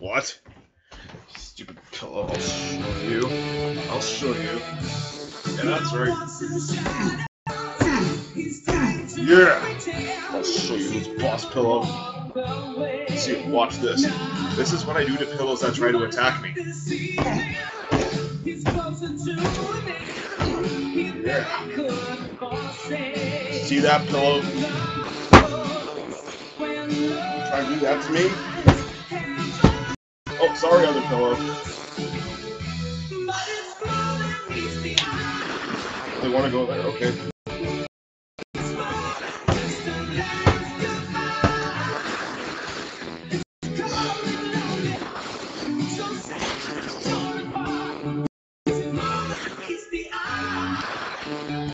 What? Stupid pillow. I'll show you. I'll show you. Yeah, that's right. Yeah! I'll show you this boss pillow. See, watch this. This is what I do to pillows that try to attack me. Yeah. See that pillow? Try to do that to me? Sorry, other pillow. They want to go there, okay.